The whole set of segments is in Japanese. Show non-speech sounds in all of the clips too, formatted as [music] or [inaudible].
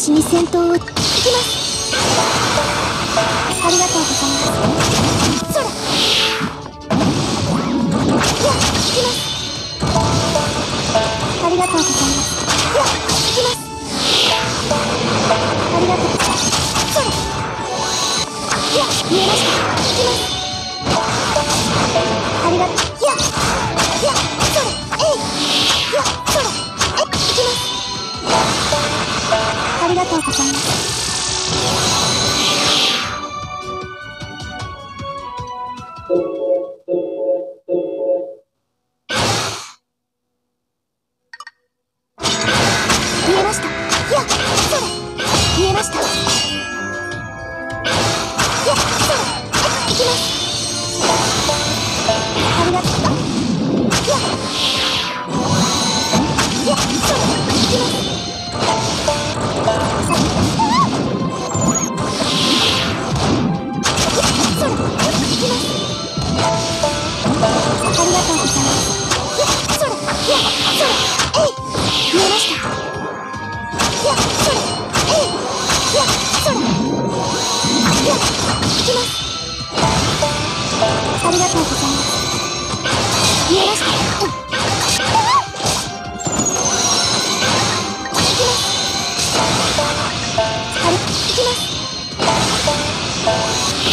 私に戦闘を行きます。ありがとうございます。そらいや行きます。ありがとうございます。いや行きます。ありがとうございます。そらいや見えましたがとうございます。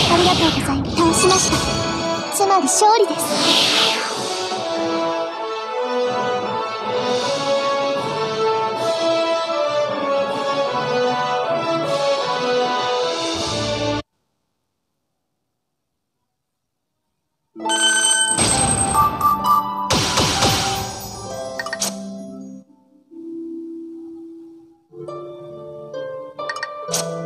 ありがとうございます。倒しました。つまり勝利です。you [laughs]